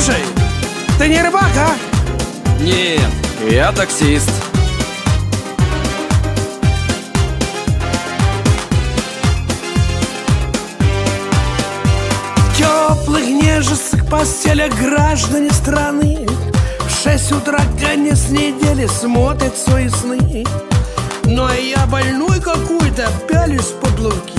Слушай, ты не рыбак, а? Нет, я таксист. Теплых нежестых постелях граждане страны В шесть утра конец недели смотрят свои сны Ну а я больной какой-то пялюсь под поплавки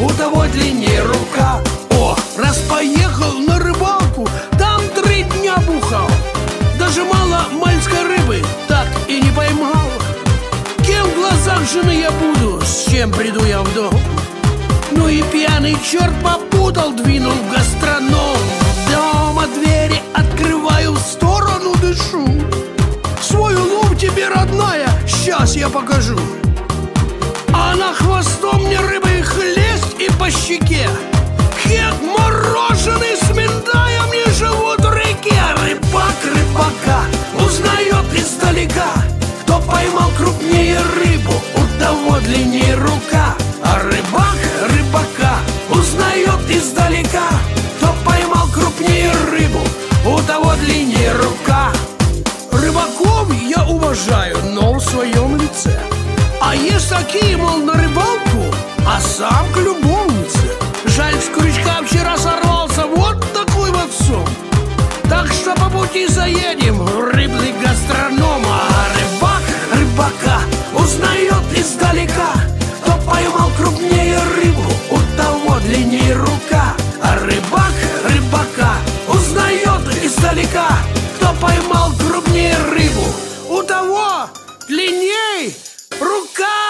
у того длиннее рука. О, раз поехал на рыбалку, там три дня бухал. Даже мало мальской рыбы так и не поймал. Кем в глазах жены я буду, с чем приду я в дом? Ну и пьяный черт попутал, двинул в гастроном. Дома двери открываю, в сторону дышу. Свой улов тебе, родная, сейчас я покажу. Она хвостом мне рыбой я уважаю, но в своем лице. А есть такие, мол, на рыбалку, а сам к любовнице. Жаль, с крючка вчера сорвался вот такой вот сон. Так что по пути заедем в рыбный гастроном. А рыбак рыбака узнает издалека длинней! Рука